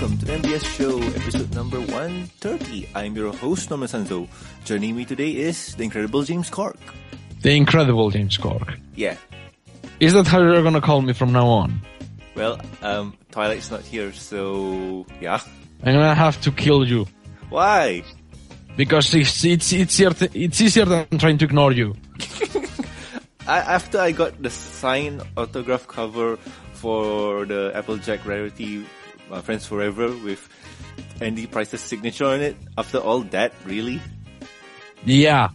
welcome to the MBS Show, episode number 130. I'm your host, Norman Sanzo. Joining me today is the incredible James Corck. The incredible James Corck. Yeah, Is that how you're gonna call me from now on? well, um, Twilight's not here, so yeah. I'm gonna have to kill you Why? because it's it's it's easier, it's easier than trying to ignore you. I, after I got the signed autograph cover for the Applejack Rarity uh, Friends Forever with Andy Price's signature on it, after all that, really? Yeah,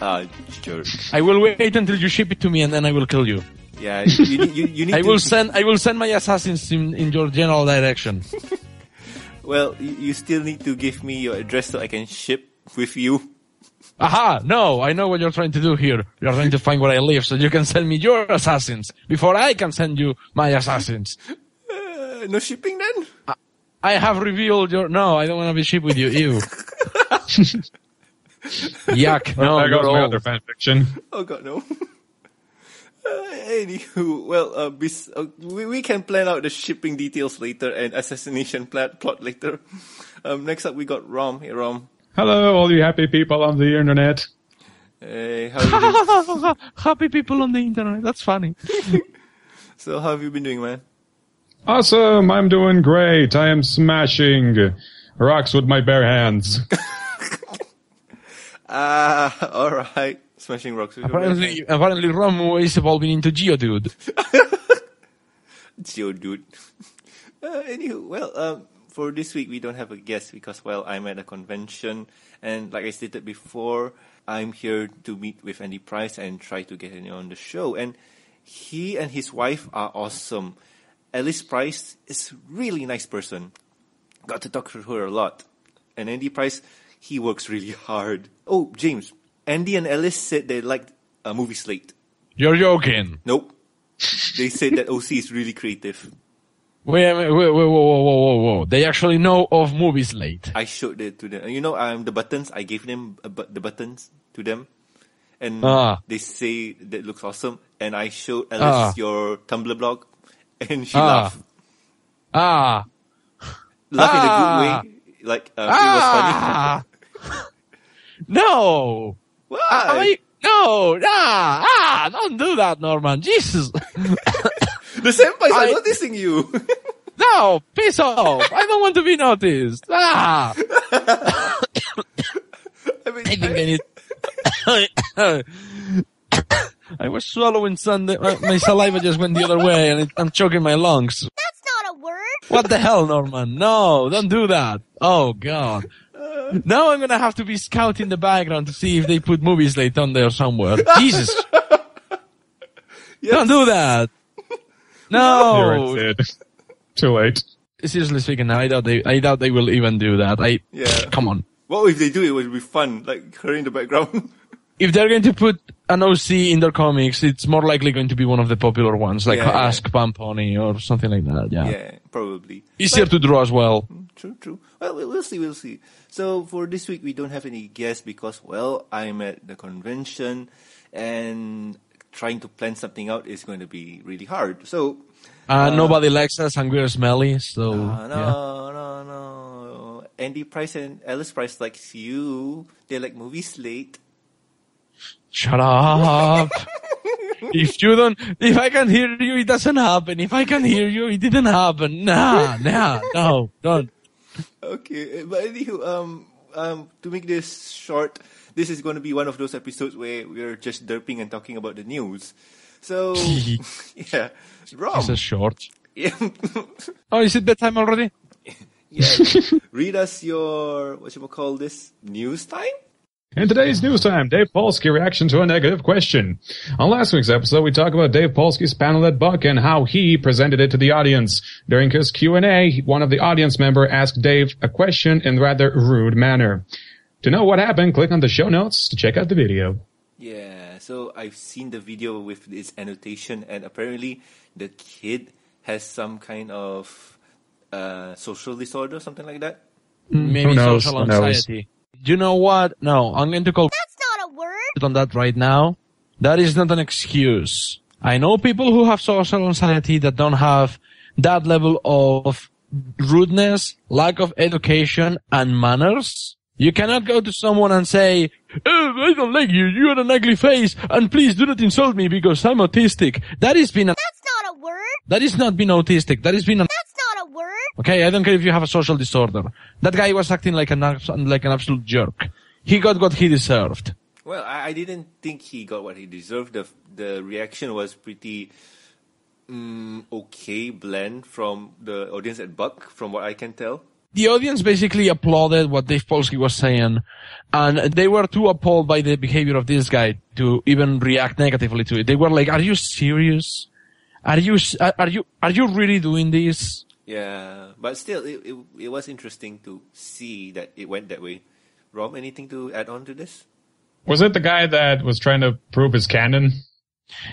Ah, sure. I will wait until you ship it to me and then I will kill you. Yeah, you, you, you, need I to... will send I will send my assassins in, in your general direction. Well, you, you still need to give me your address so I can ship with you. Aha! No, I know what you're trying to do here. You're trying to find where I live so you can send me your assassins before I can send you my assassins. Uh, no shipping then? I have revealed your. No, I don't want to be ship with you. Ew. Yuck! No, there goes you're my other fan fiction. Oh god, no. Uh, anywho, well, uh, bis- uh, we, we can plan out the shipping details later and assassination plot, plot later. Um, next up, we got Rom. Hey, Rom. Hello, all you happy people on the internet. Hey, how you doing? Happy people on the internet. That's funny. so, how have you been doing, man? Awesome, I'm doing great. I am smashing rocks with my bare hands. Ah, alright. Smashing rocks with your Apparently, apparently, Rom is evolving into Geodude. It's your dude. Uh, anywho, well, um, for this week we don't have a guest because, well, I'm at a convention, and like I stated before, I'm here to meet with Andy Price and try to get him on the show. And he and his wife are awesome. Alice Price is really nice person. Got to talk to her a lot. And Andy Price, he works really hard. Oh, James, Andy and Alice said they liked a movie slate. You're joking. Nope. They said that OC is really creative. Wait, wait, wait, whoa, whoa, whoa, whoa, whoa. They actually know of movies slate. I showed it to them. You know, um, the buttons. I gave them uh, bu- the buttons to them, and Ah. they say that looks awesome. And I showed Alice Ah. your Tumblr blog, and she Ah. laughed, Ah. laughed in a Ah. good way. Like uh, it was funny. Ah. no. Why? I, no. Ah. Ah. Don't do that, Norman. Jesus. the senpais are I- noticing you. No. Piss off. I don't want to be noticed. Ah. I mean, I think I need. I was swallowing Sunday. uh, My saliva just went the other way, and it, I'm choking my lungs. That's not a word. What the hell, Norman? No, don't do that. Oh God. Now I'm gonna have to be scouting the background to see if they put movie slate on there somewhere. Jesus. Don't do that. No. right, Too late. Seriously speaking, I doubt they. I doubt they will even do that. I. Yeah. Come on. what if they do? It would be fun, like her in the background. If they're going to put an OC in their comics, it's more likely going to be one of the popular ones, like Yeah, yeah. Ask Pamponi or something like that. Yeah. yeah, probably. Easier to draw as well. True, true. Well, we- we'll see, we'll see. So for this week, we don't have any guests because, well, I'm at the convention and trying to plan something out is going to be really hard. So, Uh, nobody likes us, and we're smelly, so uh, no, yeah. no, no. Andy Price and Alice Price likes you. They like movie slate. Shut up. if you don't, if I can hear you, it doesn't happen. If I can hear you, it didn't happen. Nah, nah, no, don't. Okay, but anywho, um, um, to make this short, this is going to be one of those episodes where we're just derping and talking about the news. So, yeah, Rom. This is short. Yeah. Oh, is it bedtime already? Yeah. Read us your what you call this news time. In today's news time, Dave Polsky reaction to a negative question. On last week's episode, we talked about Dave Polsky's panel at Buck and how he presented it to the audience. During his Q&A, one of the audience member asked Dave a question in rather rude manner. To know what happened, click on the show notes to check out the video. Yeah. So I've seen the video with its annotation, and apparently the kid has some kind of uh, social disorder, something like that. Maybe who knows? social Who knows? anxiety. You know what? No, I'm going to call That's not a word. on that right now. That is not an excuse. I know people who have social anxiety that don't have that level of rudeness, lack of education, and manners. You cannot go to someone and say, oh, I don't like you, you have an ugly face, and please do not insult me because I'm autistic. That has been a, That's not a word. that is not been autistic, that has been a, That's not a word. Okay, I don't care if you have a social disorder. That guy was acting like an, like an absolute jerk. He got what he deserved. Well, I, I didn't think he got what he deserved. The the reaction was pretty mm, okay blend from the audience at Buck, from what I can tell. the audience basically applauded what Dave Polsky was saying, and they were too appalled by the behavior of this guy to even react negatively to it. They were like, "Are you serious? Are you are you are you really doing this?" Yeah, but still, it, it it was interesting to see that it went that way. Rom, anything to add on to this? Was it the guy that was trying to prove his canon?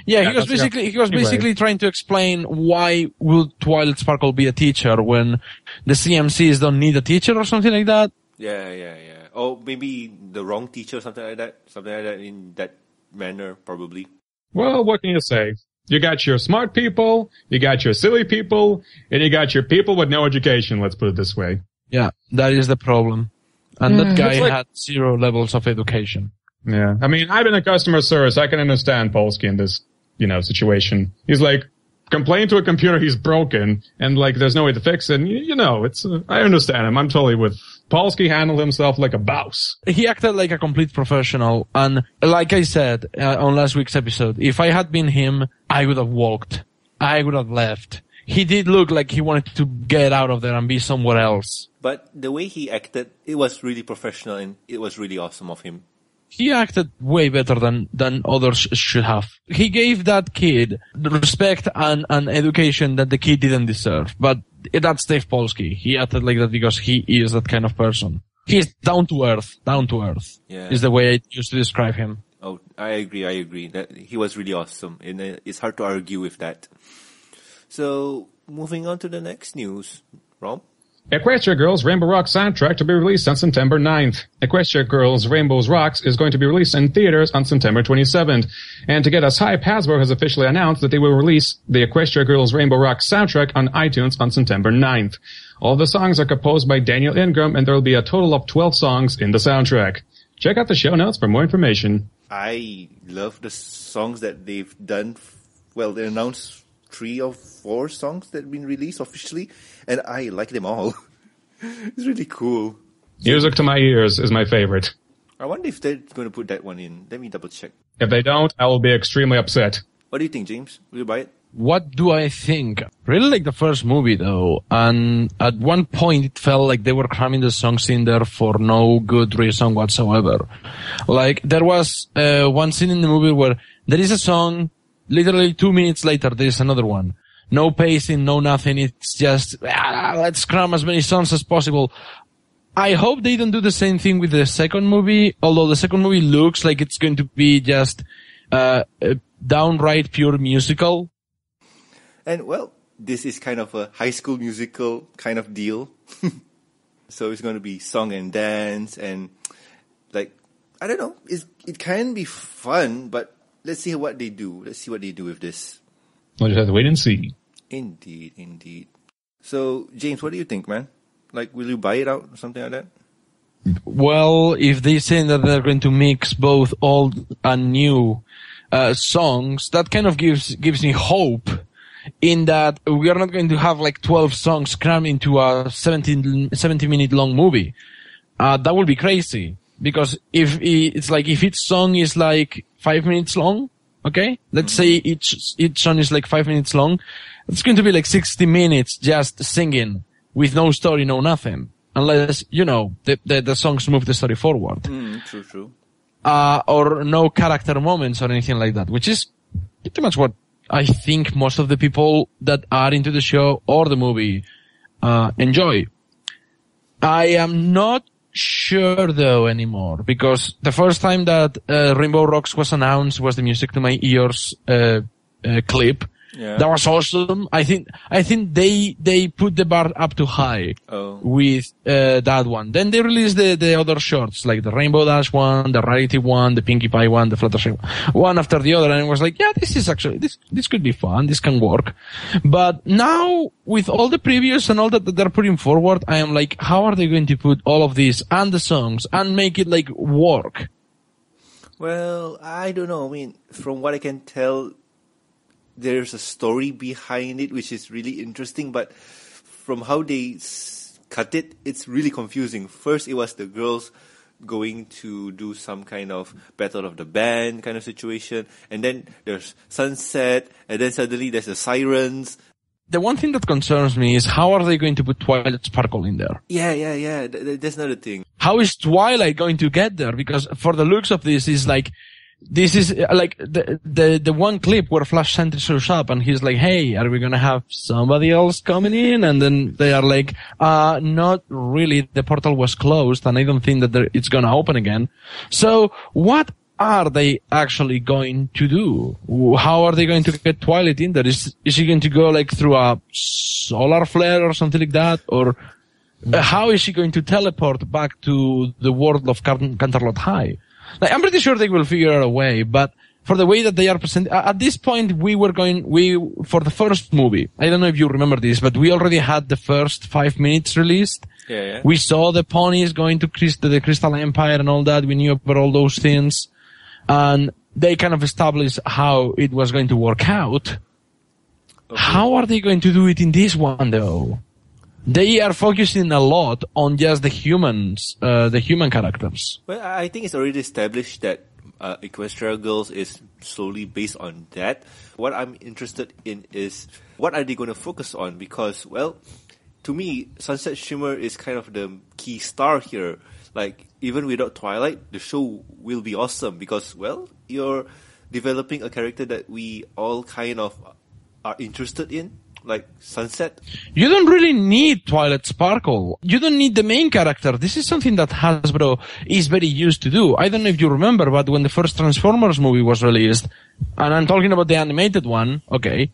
Yeah, Yeah, he was basically he was anyway. basically trying to explain why would Twilight Sparkle be a teacher when the CMCs don't need a teacher or something like that. Yeah, yeah, yeah. Or maybe the wrong teacher, something like that. Something like that in that manner, probably. Well, what can you say? You got your smart people, you got your silly people, and you got your people with no education, let's put it this way. Yeah, that is the problem. And that guy like- had zero levels of education. Yeah. I mean, I've been a customer service. I can understand Polsky in this, you know, situation. He's like, complain to a computer he's broken and like there's no way to fix it. And, you, you know, it's, uh, I understand him. I'm totally with Polsky handled himself like a boss. he acted like a complete professional and like i said uh, on last week's episode if i had been him i would have walked i would have left he did look like he wanted to get out of there and be somewhere else But the way he acted, it was really professional and it was really awesome of him. He acted way better than than others should have he gave that kid the respect and, and education that the kid didn't deserve but that's dave polsky he acted like that because he is that kind of person he's down to earth down to earth Yeah. is the way i used to describe him Oh, I agree. I agree that he was really awesome, and uh, it's hard to argue with that. So, moving on to the next news, Rom. Equestria Girls Rainbow Rock soundtrack to be released on September 9th. Equestria Girls Rainbow's Rocks is going to be released in theaters on September 27th. And to get us hype, Hasbro has officially announced that they will release the Equestria Girls Rainbow Rock soundtrack on iTunes on September 9th. All the songs are composed by Daniel Ingram and there will be a total of 12 songs in the soundtrack. Check out the show notes for more information. I love the songs that they've done. Well, they announced three or four songs that have been released officially, and I like them all. it's really cool. Music to my ears is my favorite. I wonder if they're going to put that one in. Let me double check. If they don't, I will be extremely upset. What do you think, James? Will you buy it? What do I think? Really like the first movie though, and at one point it felt like they were cramming the songs in there for no good reason whatsoever. Like there was uh, one scene in the movie where there is a song, literally two minutes later there is another one. No pacing, no nothing. It's just ah, let's cram as many songs as possible. I hope they don't do the same thing with the second movie, although the second movie looks like it's going to be just uh, downright pure musical. And well, this is kind of a high school musical kind of deal. so it's going to be song and dance and like I don't know. It's, it can be fun, but let's see what they do. Let's see what they do with this. We'll just have to wait and see. Indeed, indeed. So James, what do you think, man? Like, will you buy it out or something like that? Well, if they say that they're going to mix both old and new uh, songs, that kind of gives gives me hope. In that we are not going to have like 12 songs crammed into a 17, 70 minute long movie. Uh, that would be crazy. Because if it's like, if each song is like five minutes long, okay? Let's say each, each song is like five minutes long. It's going to be like 60 minutes just singing with no story, no nothing. Unless, you know, the, the, the songs move the story forward. Mm, true, true. Uh, or no character moments or anything like that, which is pretty much what I think most of the people that are into the show or the movie, uh, enjoy. I am not sure though anymore because the first time that uh, Rainbow Rocks was announced was the music to my ears uh, uh, clip Yeah. That was awesome. I think I think they they put the bar up too high Oh. with uh, that one. Then they released the, the other shorts, like the Rainbow Dash one, the Rarity one, the Pinkie Pie one, the Fluttershy one, one after the other, and it was like, yeah, this is actually this this could be fun, this can work. But now with all the previews and all that, that they're putting forward, I am like, how are they going to put all of this and the songs and make it like work? Well, I don't know. I mean, from what I can tell, there's a story behind it which is really interesting, but from how they cut it, it's really confusing. First, it was the girls going to do some kind of battle of the band kind of situation, and then there's sunset, and then suddenly there's the sirens. The one thing that concerns me is how are they going to put Twilight Sparkle in there? Yeah, yeah, yeah. Th- th- that's another thing. how is Twilight going to get there? Because for the looks of this, is like, this is uh, like the, the, the one clip where Flash Sentry shows up and he's like, Hey, are we to have somebody else coming in? And then they are like, uh, not really. The portal was closed and I don't think that it's to open again. So what are they actually going to do? How are they going to get Twilight in there? Is, is she going to go like through a solar flare or something like that? Or uh, how is she going to teleport back to the world of Can- Canterlot High? Like, I'm pretty sure they will figure out a way, but for the way that they are presented, at this point, we were going, we, for the first movie, I don't know if you remember this, but we already had the first five minutes released. Yeah, yeah. We saw the ponies going to Christ- the Crystal Empire and all that. We knew about all those things. And they kind of established how it was going to work out. How are they going to do it in this one though? They are focusing a lot on just the humans, uh, the human characters. Well, I think it's already established that uh, Equestria Girls is slowly based on that. What I'm interested in is what are they going to focus on? Because, well, to me, Sunset Shimmer is kind of the key star here. Like, even without Twilight, the show will be awesome because, well, you're developing a character that we all kind of are interested in, like Sunset. You don't really need Twilight Sparkle. You don't need the main character. This is something that Hasbro is very used to do. I don't know if you remember, but when the first Transformers movie was released, and I'm talking about the animated one, okay,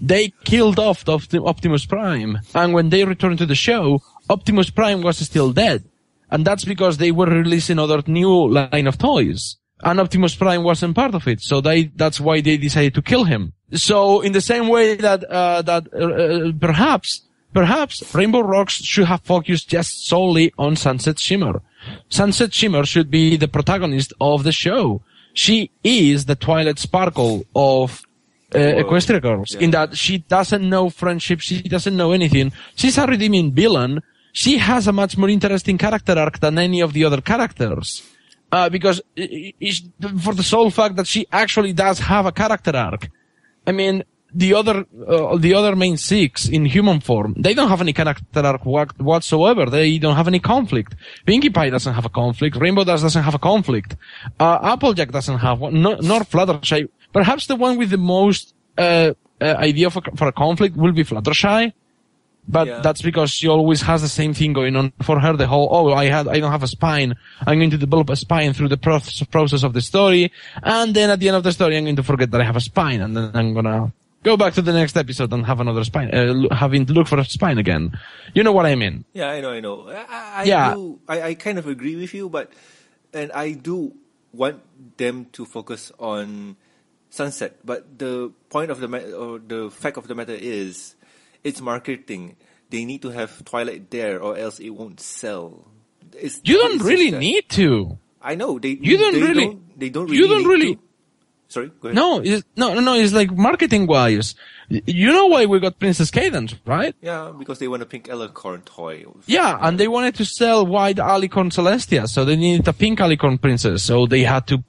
they killed off the Opti- Optimus Prime. And when they returned to the show, Optimus Prime was still dead. And that's because they were releasing other new line of toys. And Optimus Prime wasn't part of it. So they, that's why they decided to kill him. So in the same way that, uh, that, uh, uh, perhaps, perhaps Rainbow Rocks should have focused just solely on Sunset Shimmer. Sunset Shimmer should be the protagonist of the show. She is the Twilight Sparkle of uh, Equestria Girls in that she doesn't know friendship. She doesn't know anything. She's a redeeming villain. She has a much more interesting character arc than any of the other characters. Uh, because for the sole fact that she actually does have a character arc. I mean, the other, uh, the other main six in human form, they don't have any character arc whatsoever. They don't have any conflict. Pinkie Pie doesn't have a conflict. Rainbow Dash doesn't have a conflict. Uh, Applejack doesn't have one, no, nor Fluttershy. Perhaps the one with the most, uh, uh, idea for, for a conflict will be Fluttershy. But Yeah. that's because she always has the same thing going on for her. The whole, oh, I had, I don't have a spine. I'm going to develop a spine through the process, of the story. And then at the end of the story, I'm going to forget that I have a spine. And then I'm gonna go back to the next episode and have another spine, uh, having to look for a spine again. You know what I mean? Yeah, I know, I know. I, I, Yeah. do. I, I kind of agree with you, but and I do want them to focus on sunset. But the point of the ma- or the fact of the matter is, it's marketing. They need to have Twilight there, or else it won't sell. It's, You don't really that. need to. I know they. You don't they really- Don't, they don't really. you don't really- to. Sorry. Go ahead. No, it's, no, no, no, it's like marketing wise. You know why we got Princess Cadance, right? Yeah, because they want a pink alicorn toy. Yeah, and they wanted to sell white alicorn Celestia, so they needed a pink alicorn princess. So they had to,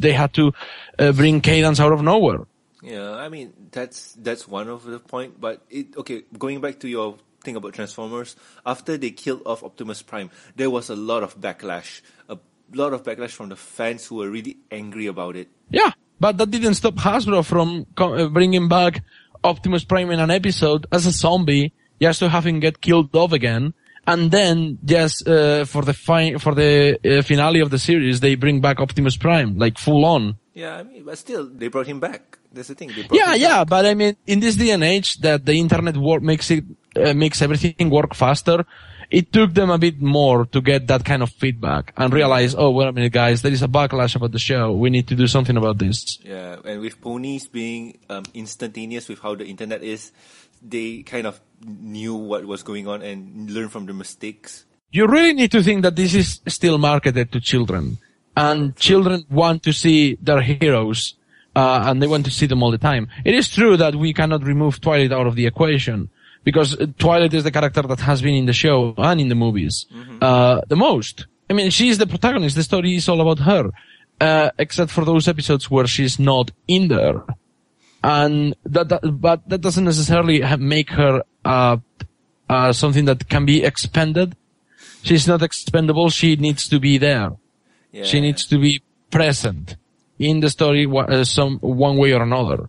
they had to uh, bring Cadance out of nowhere. Yeah, I mean that's that's one of the point. But it okay. Going back to your thing about Transformers, after they killed off Optimus Prime, there was a lot of backlash. A lot of backlash from the fans who were really angry about it. Yeah, but that didn't stop Hasbro from uh, bringing back Optimus Prime in an episode as a zombie, just to have him get killed off again. And then just uh, for the fi- for the uh, finale of the series, they bring back Optimus Prime, like full on. Yeah, I mean, but still, they brought him back. That's the thing. Yeah, yeah, back. but I mean, in this day and age, that the internet work makes it uh, makes everything work faster. It took them a bit more to get that kind of feedback and realize, oh, wait a minute, guys, there is a backlash about the show. We need to do something about this. Yeah, and with ponies being um, instantaneous with how the internet is, they kind of knew what was going on and learned from the mistakes. You really need to think that this is still marketed to children, and children want to see their heroes, uh, and they want to see them all the time. It is true that we cannot remove Twilight out of the equation because uh, Twilight is the character that has been in the show and in the movies uh, the most. I mean, she is the protagonist. The story is all about her, uh, except for those episodes where she's not in there, and that, that but that doesn't necessarily make her uh, uh, something that can be expended. She's not expendable. She needs to be there. Yeah. She needs to be present in the story, uh, some one way or another.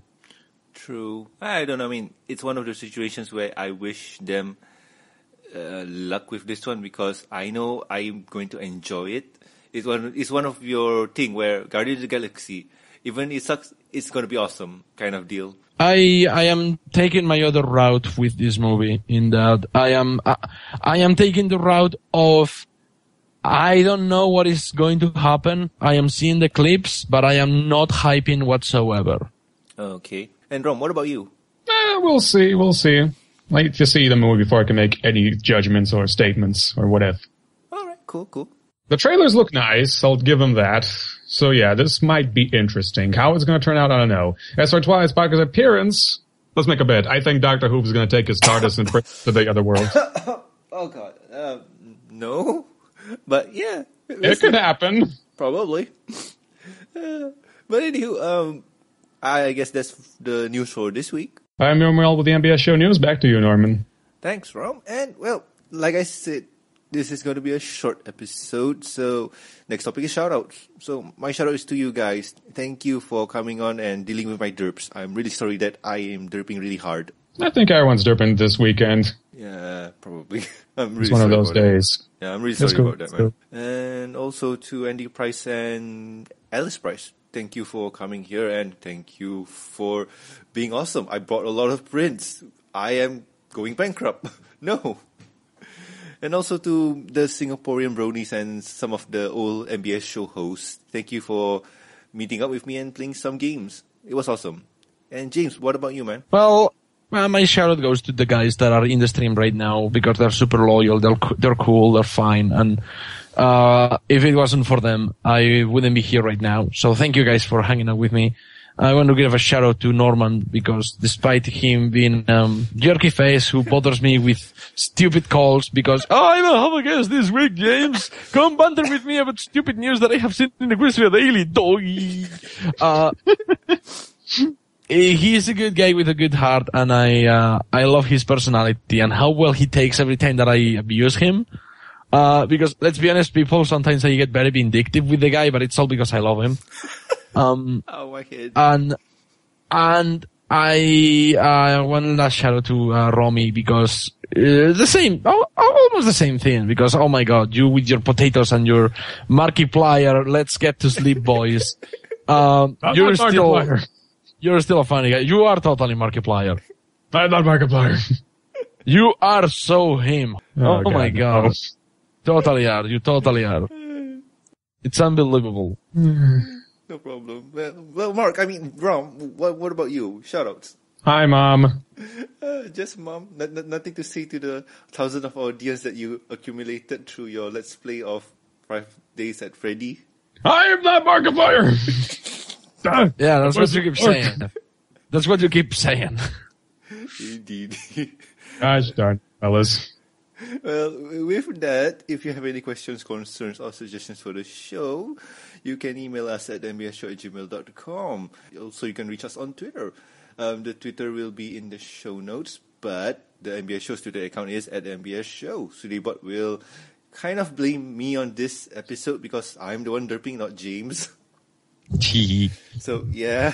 True. I don't know. I mean, it's one of those situations where I wish them uh, luck with this one because I know I'm going to enjoy it. It's one. It's one of your thing where Guardians of the Galaxy, even it sucks, it's going to be awesome kind of deal. I I am taking my other route with this movie in that I am I, I am taking the route of I don't know what is going to happen. I am seeing the clips, but I am not hyping whatsoever. Okay. And Rom, what about you? Eh, we'll see. We'll see. I like to see the movie before I can make any judgments or statements or whatever. All right. Cool. Cool. The trailers look nice. I'll give them that. So yeah, this might be interesting. How it's going to turn out, I don't know. As for Twilight Sparkle's appearance, let's make a bet. I think Doctor Who is going to take his TARDIS and bring to the other world. Oh God. Uh, no. But yeah. it could happen. Probably. Uh, but anywho, um, I guess that's the news for this week. I'm Norman with the MBS Show News. Back to you, Norman. Thanks, Rom. And well, like I said, this is going to be a short episode. So next topic is shoutouts. So my shoutout is to you guys. Thank you for coming on and dealing with my derps. I'm really sorry that I am derping really hard. I think everyone's derping this weekend. Yeah, probably. I'm really It's one of those about that. days. Yeah, I'm really That's sorry cool, about that, that's man. And also to Andy Price and Alice Price. Thank you for coming here and thank you for being awesome. I bought a lot of prints. I am going bankrupt. no. And also to the Singaporean bronies and some of the old MBS show hosts. Thank you for meeting up with me and playing some games. It was awesome. And James, what about you, man? Well, uh, my shout out goes to the guys that are in the stream right now because they're super loyal. They're they're cool. They're fine. And uh, if it wasn't for them, I wouldn't be here right now. So thank you guys for hanging out with me. I want to give a shout out to Norman because despite him being um, jerky face who bothers me with stupid calls because oh I will have a guest this week, James. Come banter with me about stupid news that I have seen in the Equestria Daily. Doggy. Uh, he's a good guy with a good heart, and I uh, I love his personality and how well he takes every time that I abuse him. Uh, because let's be honest, people sometimes I get very vindictive with the guy, but it's all because I love him. Um, Oh, my head. and and I uh, one last shout out to uh, Romy because uh, the same, almost the same thing. Because oh my god, you with your potatoes and your Markiplier, let's get to sleep, boys. Um, you're still Markiplier. You're still a funny guy. You are totally Markiplier. I'm not Markiplier. You are so him. Oh, my god. no. Totally are. You totally are. It's unbelievable. No problem. Well, well, Mark, I mean, Rom, what, what about you? Shoutouts. Hi, Mom. Uh, just mom, n- n- nothing to say to the thousand of audience that you accumulated through your Let's Play of Five Days at Freddy. I am not Markiplier. Ah, Yeah, that's what was you keep work? saying. That's what you keep saying. Indeed. Gosh darn, fellas. well, with that, if you have any questions, concerns, or suggestions for the show, you can email us at mbsshow at gmail.com. Also, you can reach us on Twitter. Um, the Twitter will be in the show notes, but the MBS Show's Twitter account is at MBS Show. Sudibot will kind of blame me on this episode because I'm the one derping, not James. So, yeah.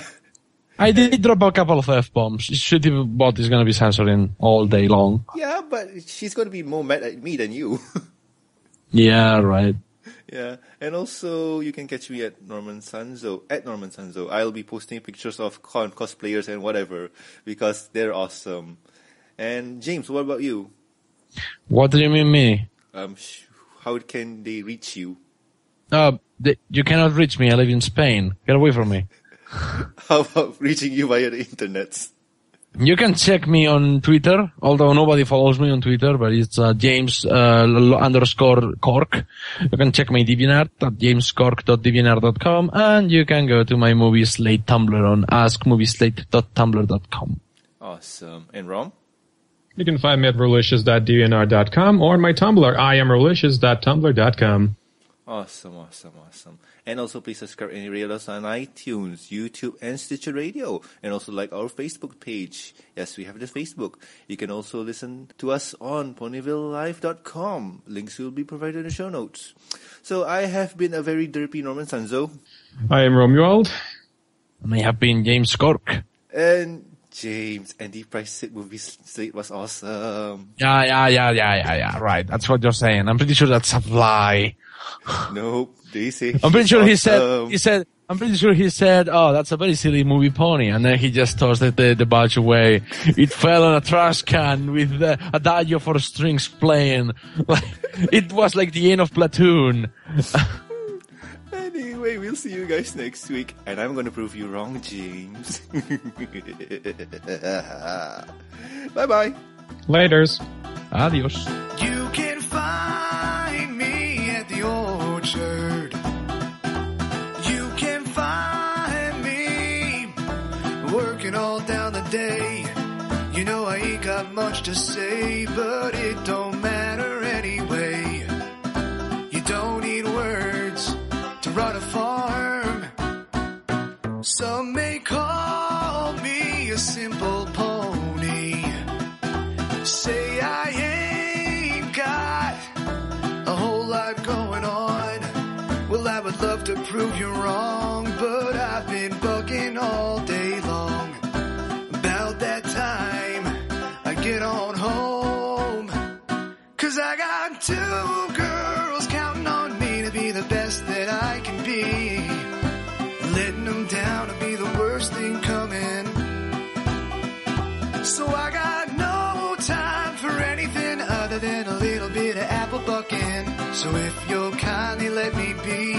I did drop a couple of F bombs. Shitty bot is gonna be censoring all day long. Yeah, but she's going to be more mad at me than you. Yeah, right. Yeah, and also you can catch me at Norman Sanzo at Norman Sanzo. I'll be posting pictures of con cosplayers and whatever because they're awesome. And James, what about you? What do you mean me? Um, sh- how can they reach you? Uh, the, you cannot reach me. I live in Spain. Get away from me. How about reaching you via the internet? You can check me on Twitter, although nobody follows me on Twitter, but it's uh, James uh, l- underscore Corck. You can check my DeviantArt at jamescork.deviantart.com and you can go to my movie slate Tumblr on askmovieslate.tumblr.com. Awesome. And Rom? You can find me at relicious.dnr.com or my Tumblr, I am relicious.tumblr.com. Awesome, awesome, awesome. And also please subscribe and rate us on iTunes, YouTube, and Stitcher Radio. And also like our Facebook page. Yes, we have the Facebook. You can also listen to us on ponyvillelive.com. Links will be provided in the show notes. So I have been a very derpy Norman Sanzo. I am Romuald. And I have been James Corck. And James, Andy Price said movie slate was awesome. Yeah, yeah, yeah, yeah, yeah, yeah, right. That's what you're saying. I'm pretty sure that's a lie. Nope, they say I'm pretty he's sure he said, he said, I'm pretty sure he said, oh, that's a very silly movie pony. And then he just tossed the, the, the badge away. It fell on a trash can with uh, a adagio for strings playing. Like, it was like the end of Platoon. Anyway, we'll see you guys next week, and I'm gonna prove you wrong, James. bye bye. Laters. Adios. You can find You know I ain't got much to say, but it don't matter anyway. You don't need words to run a farm. Some may call me a simple pony. Say I ain't got a whole lot going on. Well, I would love to prove you wrong, but I've been bugging all day two girls counting on me to be the best that I can be. Letting them down to be the worst thing coming. So I got no time for anything other than a little bit of apple bucking. So if you'll kindly let me be,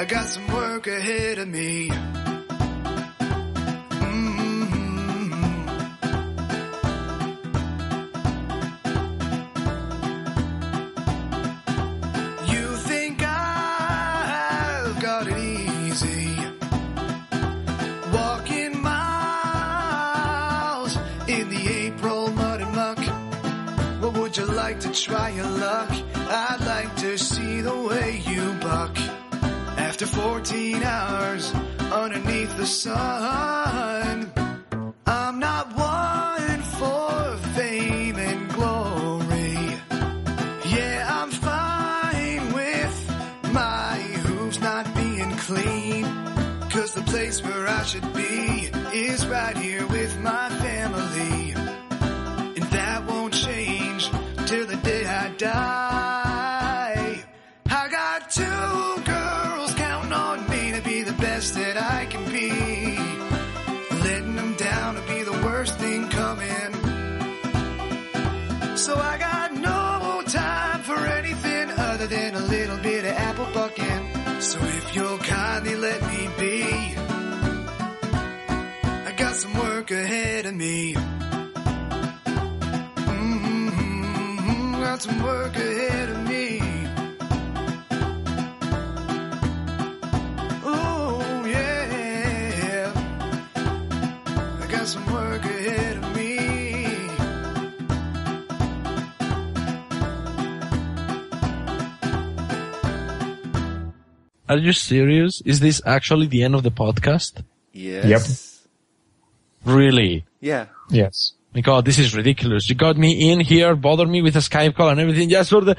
I got some work ahead of me. Like to try your luck? I'd like to see the way you buck. After 14 hours underneath the sun, I'm not one for fame and glory. Yeah, I'm fine with my hooves not being clean. Cause the place where I should be is right here with my family. Die. I got two girls counting on me to be the best that I can be. Letting them down to be the worst thing coming. So I got no time for anything other than a little bit of apple bucking. So if you'll kindly let me be, I got some work ahead of me. Got some work ahead of me. Oh yeah, I got some work ahead of me. Are you serious? Is this actually the end of the podcast? Yes. Yep. Really? Yeah. Yes. My God, this is ridiculous. You got me in here, bothered me with a Skype call and everything just for the.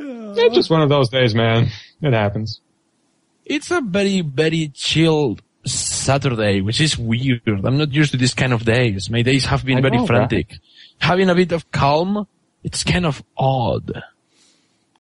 It's just one of those days, man. It happens. It's a very, very chill Saturday, which is weird. I'm not used to this kind of days. My days have been I very know, frantic. having a bit of calm, it's kind of odd.